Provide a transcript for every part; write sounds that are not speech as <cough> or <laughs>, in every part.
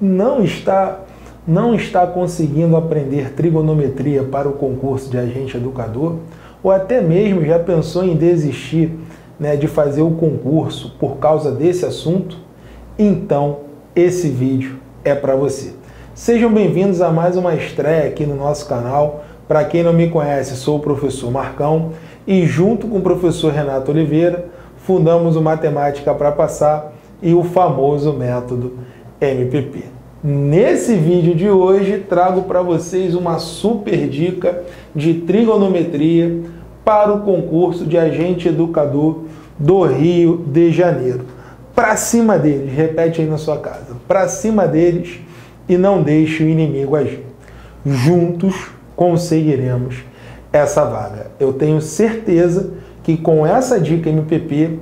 não está não está conseguindo aprender trigonometria para o concurso de agente educador, ou até mesmo já pensou em desistir né, de fazer o concurso por causa desse assunto, então esse vídeo é para você. Sejam bem-vindos a mais uma estreia aqui no nosso canal. Para quem não me conhece, sou o professor Marcão e junto com o professor Renato Oliveira fundamos o Matemática para Passar e o famoso método MPP. Nesse vídeo de hoje trago para vocês uma super dica de trigonometria para o concurso de agente educador do Rio de Janeiro. Para cima deles, repete aí na sua casa, para cima deles e não deixe o inimigo agir. Juntos conseguiremos essa vaga. Eu tenho certeza que com essa dica MPP,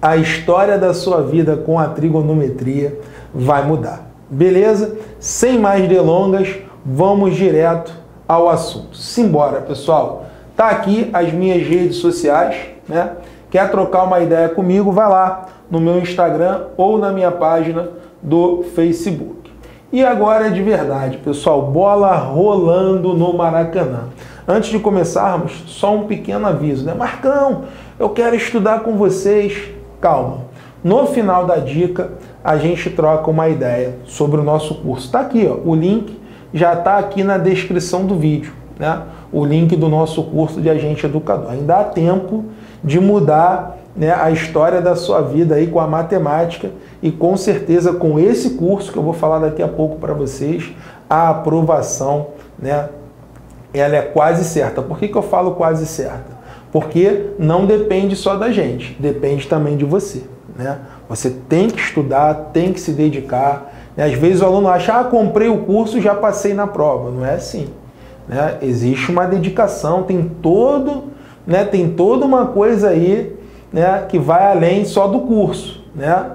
a história da sua vida com a trigonometria vai mudar. Beleza? Sem mais delongas, vamos direto ao assunto. Simbora, pessoal. Tá aqui as minhas redes sociais, né? Quer trocar uma ideia comigo? Vai lá no meu Instagram ou na minha página do Facebook. E agora de verdade, pessoal, bola rolando no Maracanã. Antes de começarmos, só um pequeno aviso, né? Marcão, eu quero estudar com vocês. Calma. No final da dica, a gente troca uma ideia sobre o nosso curso. Está aqui, ó, o link já está aqui na descrição do vídeo, né? O link do nosso curso de agente educador. Ainda há tempo de mudar né, a história da sua vida aí com a matemática e com certeza com esse curso que eu vou falar daqui a pouco para vocês, a aprovação, né, ela é quase certa. Por que, que eu falo quase certa? Porque não depende só da gente, depende também de você. Né? Você tem que estudar, tem que se dedicar. Né? Às vezes o aluno acha, ah, comprei o curso, já passei na prova. Não é assim. Né? Existe uma dedicação, tem todo, né, tem toda uma coisa aí né, que vai além só do curso. Né?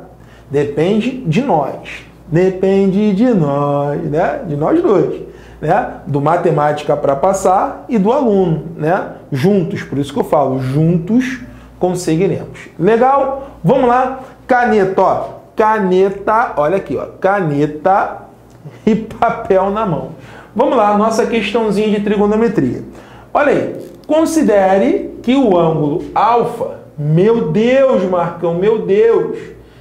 Depende de nós. Depende de nós, né? De nós dois. Né? Do matemática para passar e do aluno, né? Juntos, por isso que eu falo, juntos conseguiremos. Legal? Vamos lá. Caneta, ó. Caneta, olha aqui, ó. Caneta <laughs> e papel na mão. Vamos lá, nossa questãozinha de trigonometria. Olha aí, considere que o ângulo alfa, meu Deus, Marcão, meu Deus,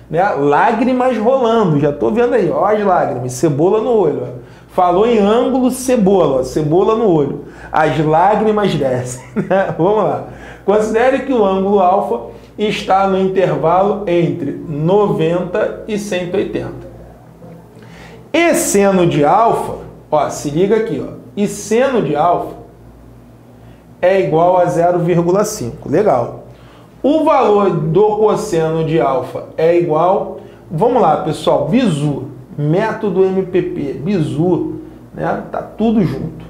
né? Lágrimas rolando, já tô vendo aí, ó as lágrimas, cebola no olho, ó. Falou em ângulo, cebola, cebola no olho. As lágrimas descem, <laughs> né? Vamos lá. Considere que o ângulo alfa está no intervalo entre 90 e 180. E seno de alfa, ó, se liga aqui, ó, e seno de alfa é igual a 0,5. Legal. O valor do cosseno de alfa é igual, vamos lá, pessoal, bizu, método MPP, bizu, né? Tá tudo junto.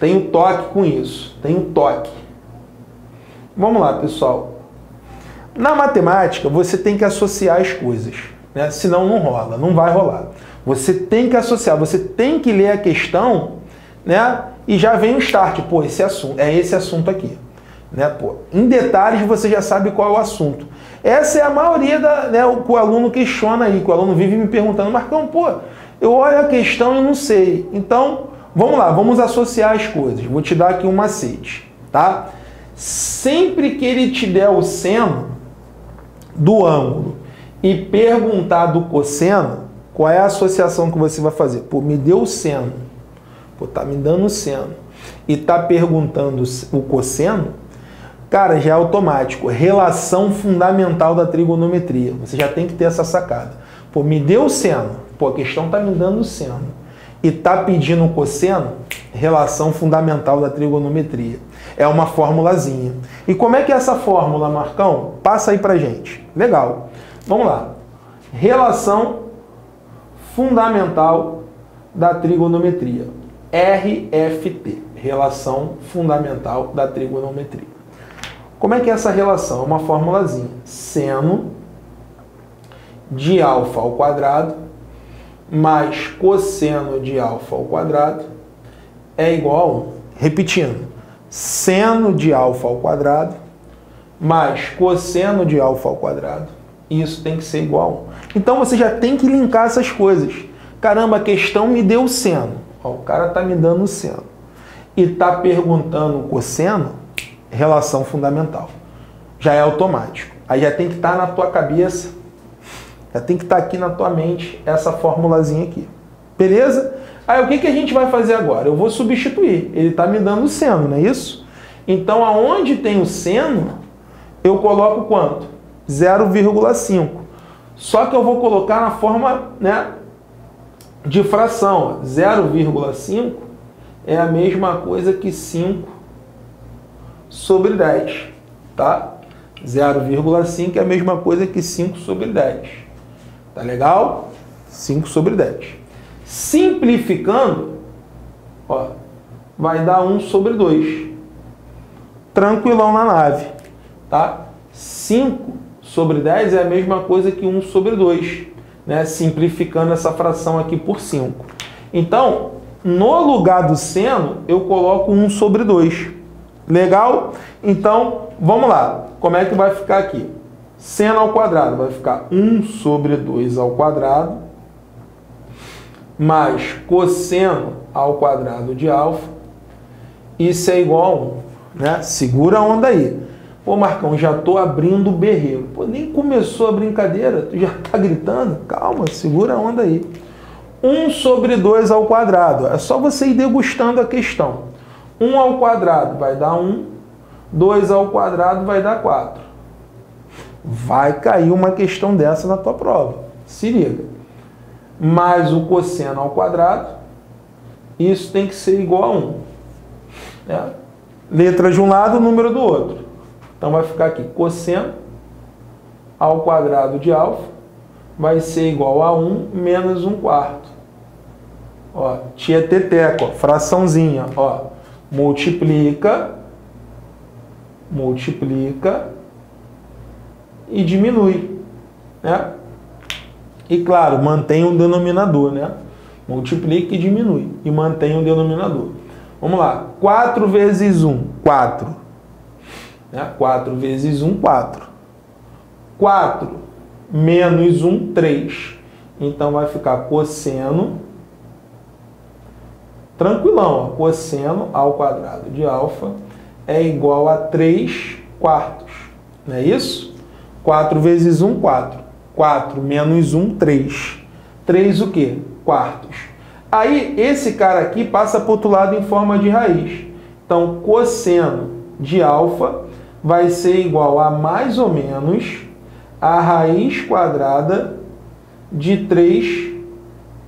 Tem um toque com isso, tem um toque. Vamos lá, pessoal. Na matemática, você tem que associar as coisas, né? senão não rola, não vai rolar. Você tem que associar, você tem que ler a questão, né? E já vem o start, pô, esse assunto, é esse assunto aqui. Né, pô? Em detalhes você já sabe qual é o assunto. Essa é a maioria da, né, o que o aluno questiona aí, que o aluno vive me perguntando, Marcão, pô, eu olho a questão e não sei. Então, vamos lá, vamos associar as coisas. Vou te dar aqui um macete, tá? Sempre que ele te der o seno, do ângulo e perguntar do cosseno, qual é a associação que você vai fazer? Pô, me deu o seno. Pô, tá me dando o seno. E tá perguntando o cosseno, cara, já é automático. Relação fundamental da trigonometria. Você já tem que ter essa sacada. Pô, me deu seno. Pô, a questão tá me dando seno. E tá pedindo cosseno, relação fundamental da trigonometria. É uma formulazinha. E como é que é essa fórmula, Marcão? Passa aí pra gente. Legal. Vamos lá. Relação fundamental da trigonometria. RFT. Relação fundamental da trigonometria. Como é que é essa relação? É uma formulazinha. Seno de alfa ao quadrado mais cosseno de alfa ao quadrado é igual a 1. Repetindo, seno de alfa ao quadrado mais cosseno de alfa ao quadrado Isso tem que ser igual a 1. Então você já tem que linkar essas coisas. Caramba, a questão me deu seno. Ó, o cara está me dando seno. E está perguntando o cosseno, relação fundamental. Já é automático. Aí já tem que estar tá na tua cabeça, já tem que estar tá aqui na tua mente essa formulazinha aqui. Beleza? Aí o que, que a gente vai fazer agora? Eu vou substituir. Ele está me dando seno, não é isso? Então, aonde tem o seno, eu coloco quanto? 0,5. Só que eu vou colocar na forma né, de fração. 0,5 é a mesma coisa que 5 sobre 10. Tá? 0,5 é a mesma coisa que 5 sobre 10. Tá legal? 5 sobre 10. Simplificando, ó, vai dar 1 sobre 2. Tranquilão na nave. Tá? 5 sobre 10 é a mesma coisa que 1 sobre 2, né? simplificando essa fração aqui por 5. Então, no lugar do seno, eu coloco 1 sobre 2. Legal? Então, vamos lá. Como é que vai ficar aqui? Seno ao quadrado vai ficar 1 sobre 2 ao quadrado, mais cosseno ao quadrado de alfa. Isso é igual a 1. Né? Segura a onda aí. Pô, Marcão, já tô abrindo o berreiro. Pô, nem começou a brincadeira, tu já tá gritando? Calma, segura a onda aí. 1 sobre 2 ao quadrado. É só você ir degustando a questão. 1 ao quadrado vai dar 1, 2 ao quadrado vai dar 4. Vai cair uma questão dessa na tua prova. Se liga. Mais o cosseno ao quadrado, isso tem que ser igual a 1. É. Letra de um lado, número do outro. Então vai ficar aqui cosseno ao quadrado de alfa vai ser igual a 1 menos 1 quarto. Ó, tieteteco, ó, fraçãozinha, ó, multiplica, multiplica e diminui, né? E claro, mantém o denominador, né? Multiplica e diminui e mantém o denominador. Vamos lá, 4 vezes 1, 4 né? 4 vezes 1, 4. 4 menos 1, 3. Então vai ficar cosseno, tranquilão, cosseno ao quadrado de alfa é igual a 3 quartos. Não é isso? 4 vezes 1, 4. 4 menos 1, 3. 3 o quê? Quartos. Aí, esse cara aqui passa para o outro lado em forma de raiz. Então, cosseno de alfa vai ser igual a mais ou menos a raiz quadrada de 3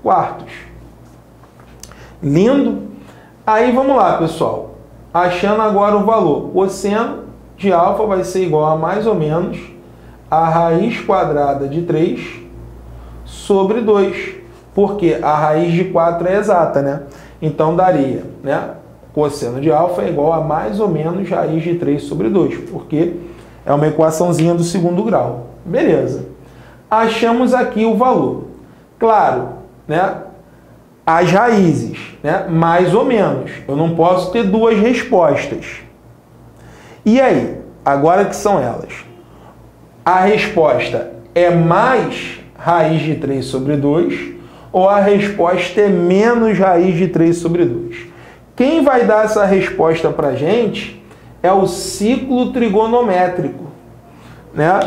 quartos. Lindo? Aí vamos lá, pessoal. Achando agora o valor. Cosseno de alfa vai ser igual a mais ou menos a raiz quadrada de 3 sobre 2. Porque a raiz de 4 é exata, né? Então daria, né? cosseno de alfa é igual a mais ou menos raiz de 3 sobre 2, porque é uma equaçãozinha do segundo grau. Beleza. Achamos aqui o valor. Claro, né? As raízes, né? Mais ou menos. Eu não posso ter duas respostas. E aí? Agora que são elas? A resposta é mais raiz de 3 sobre 2 ou a resposta é menos raiz de 3 sobre 2? Quem vai dar essa resposta para a gente é o ciclo trigonométrico. Né?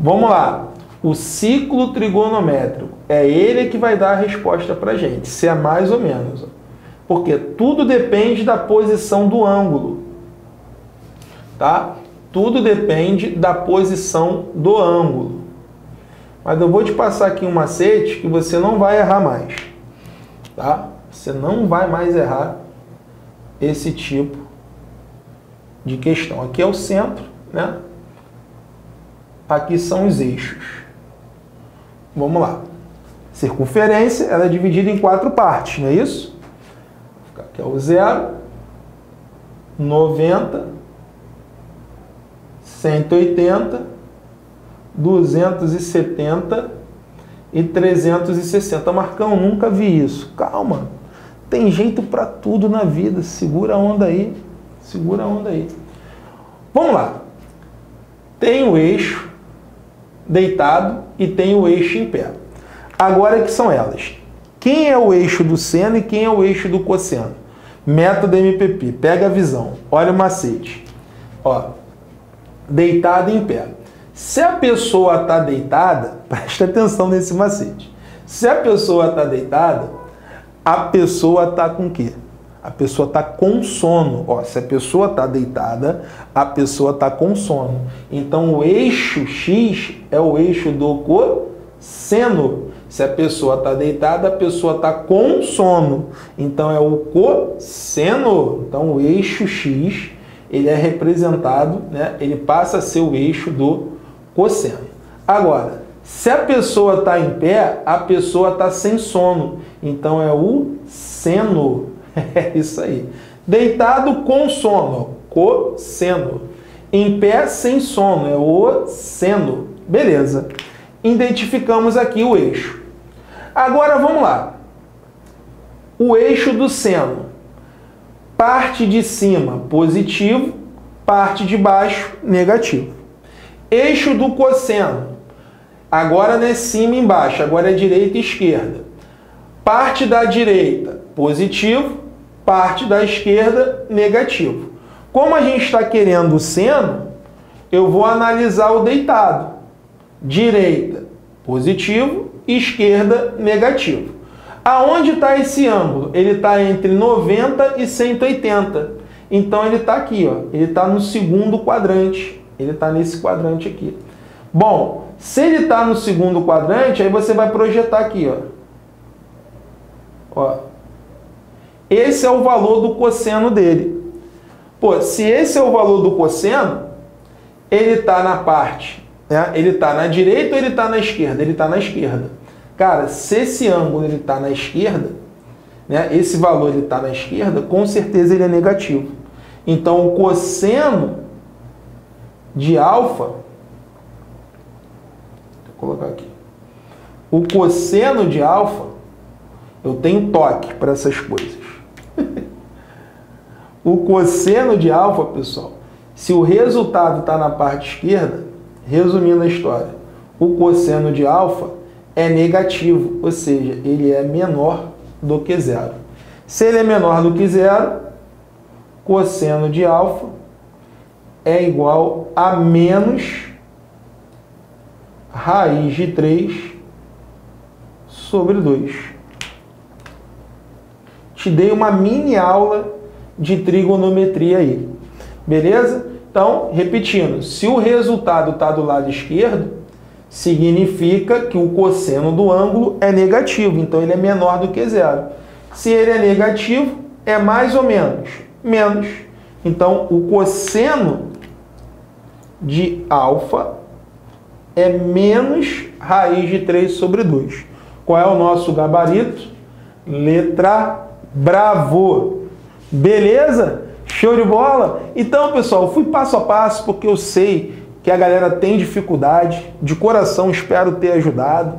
Vamos lá. O ciclo trigonométrico é ele que vai dar a resposta para gente, se é mais ou menos. Porque tudo depende da posição do ângulo. Tá? Tudo depende da posição do ângulo. Mas eu vou te passar aqui um macete que você não vai errar mais. Tá? Você não vai mais errar esse tipo de questão. Aqui é o centro, né? Aqui são os eixos. Vamos lá. Circunferência, ela é dividida em quatro partes, não é isso? Aqui é o zero, 90, 180, 270 e 360. Marcão, nunca vi isso. Calma. Tem jeito para tudo na vida. Segura a onda aí. Segura a onda aí. Vamos lá. Tem o eixo deitado e tem o eixo em pé. Agora que são elas. Quem é o eixo do seno e quem é o eixo do cosseno? Método MPP. Pega a visão. Olha o macete. Ó, deitado em pé. Se a pessoa está deitada, <laughs> preste atenção nesse macete. Se a pessoa está deitada, a pessoa está com o quê? A pessoa está com sono. Ó, se a pessoa está deitada, a pessoa está com sono. Então o eixo X é o eixo do cosseno. Se a pessoa está deitada, a pessoa está com sono. Então é o cosseno. Então o eixo X ele é representado, né? ele passa a ser o eixo do cosseno. Agora, se a pessoa está em pé, a pessoa está sem sono. Então é o seno. <laughs> É isso aí. Deitado com sono, cosseno. Em pé sem sono, é o seno. Beleza. Identificamos aqui o eixo. Agora vamos lá. O eixo do seno. Parte de cima positivo, parte de baixo negativo. Eixo do cosseno. Agora não é cima e embaixo, agora é direita e esquerda. Parte da direita positivo, parte da esquerda negativo. Como a gente está querendo o seno, eu vou analisar o deitado. Direita positivo, esquerda negativo. Aonde está esse ângulo? Ele está entre 90 e 180. Então ele está aqui, ó. ele está no segundo quadrante. Ele está nesse quadrante aqui. Bom, se ele está no segundo quadrante, aí você vai projetar aqui. Ó. Ó. Esse é o valor do cosseno dele. Pô, se esse é o valor do cosseno, ele está na parte, né? ele está na direita ou ele está na esquerda? Ele está na esquerda. Cara, se esse ângulo está na esquerda, né, esse valor está na esquerda, com certeza ele é negativo. Então o cosseno de alfa, vou colocar aqui, o cosseno de alfa, eu tenho toque para essas coisas. <laughs> o cosseno de alfa, pessoal, se o resultado está na parte esquerda, resumindo a história, o cosseno de alfa é negativo, ou seja, ele é menor do que zero. Se ele é menor do que zero, cosseno de alfa é igual a menos raiz de 3 sobre 2. Te dei uma mini aula de trigonometria aí. Beleza? Então, repetindo, se o resultado está do lado esquerdo, significa que o cosseno do ângulo é negativo, então ele é menor do que zero. Se ele é negativo, é mais ou menos? Menos. Então, o cosseno de alfa é menos raiz de 3 sobre 2. Qual é o nosso gabarito? Letra bravo. Beleza? Show de bola? Então, pessoal, fui passo a passo porque eu sei que a galera tem dificuldade. De coração, espero ter ajudado,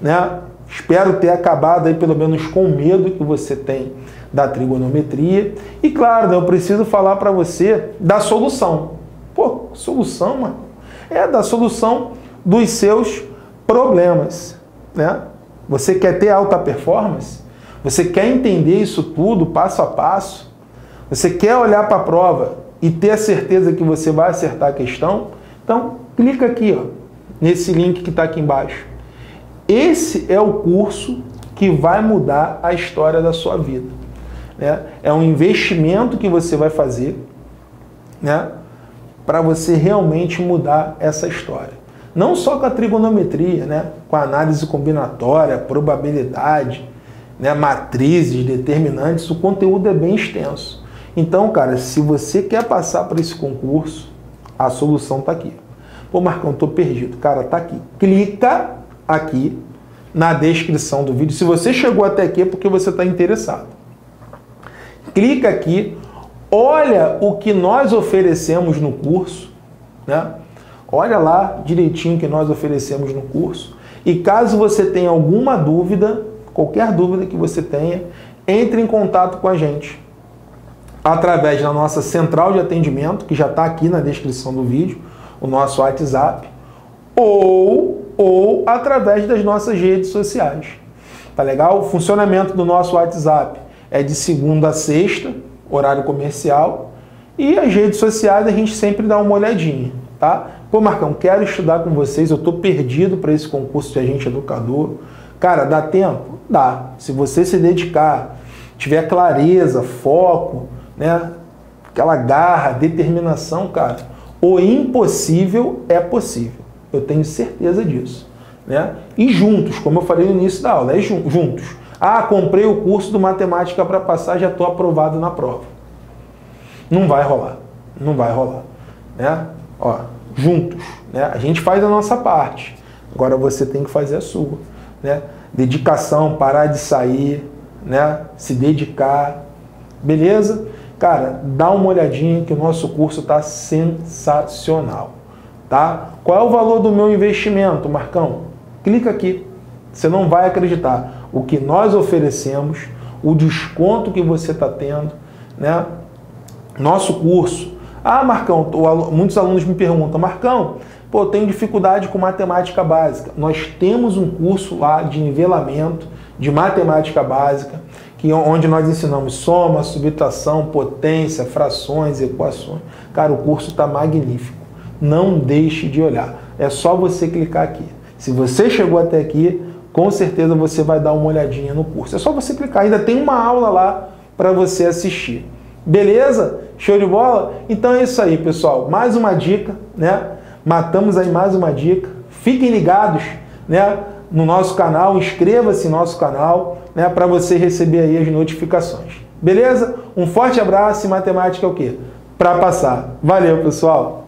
né? Espero ter acabado aí pelo menos com o medo que você tem da trigonometria. E claro, né, eu preciso falar para você da solução. Pô, solução, mano. É da solução dos seus problemas, né? Você quer ter alta performance? Você quer entender isso tudo passo a passo? Você quer olhar para a prova e ter a certeza que você vai acertar a questão? Então, clica aqui, ó, nesse link que está aqui embaixo. Esse é o curso que vai mudar a história da sua vida. Né? É um investimento que você vai fazer né? para você realmente mudar essa história. Não só com a trigonometria, né? com a análise combinatória, probabilidade, né? matrizes, determinantes, o conteúdo é bem extenso. Então, cara, se você quer passar por esse concurso, a solução está aqui. Pô, Marcão, estou perdido. Cara, tá aqui. Clica aqui na descrição do vídeo. Se você chegou até aqui é porque você está interessado. Clica aqui, olha o que nós oferecemos no curso, né? Olha lá direitinho o que nós oferecemos no curso. E caso você tenha alguma dúvida, qualquer dúvida que você tenha, entre em contato com a gente através da nossa central de atendimento, que já está aqui na descrição do vídeo, o nosso WhatsApp, ou, ou através das nossas redes sociais. Tá legal? O funcionamento do nosso WhatsApp é de segunda a sexta, horário comercial, e as redes sociais a gente sempre dá uma olhadinha, tá? Pô, Marcão, quero estudar com vocês, eu tô perdido para esse concurso de agente educador. Cara, dá tempo? Dá. Se você se dedicar, tiver clareza, foco, né? Aquela garra, determinação, cara, o impossível é possível. Eu tenho certeza disso. Né? E juntos, como eu falei no início da aula, é juntos. Ah, comprei o curso do matemática para passar, já estou aprovado na prova. Não vai rolar. Não vai rolar. Né? Ó, juntos. Né? A gente faz a nossa parte. Agora você tem que fazer a sua. Né? Dedicação, parar de sair, né? se dedicar. Beleza? Cara, dá uma olhadinha que o nosso curso está sensacional. Tá? Qual é o valor do meu investimento, Marcão? Clica aqui. Você não vai acreditar. O que nós oferecemos, o desconto que você está tendo, né? Nosso curso. Ah, Marcão, muitos alunos me perguntam, Marcão, pô, tenho dificuldade com matemática básica. Nós temos um curso lá de nivelamento de matemática básica, que onde nós ensinamos soma, subtração, potência, frações, equações. Cara, o curso está magnífico. Não deixe de olhar. É só você clicar aqui. Se você chegou até aqui, com certeza você vai dar uma olhadinha no curso. É só você clicar, ainda tem uma aula lá para você assistir. Beleza? Show de bola? Então é isso aí, pessoal. Mais uma dica, né? Matamos aí mais uma dica. Fiquem ligados, né? No nosso canal, inscreva-se no nosso canal, né? Para você receber aí as notificações. Beleza? Um forte abraço e matemática é o quê? Para passar. Valeu, pessoal!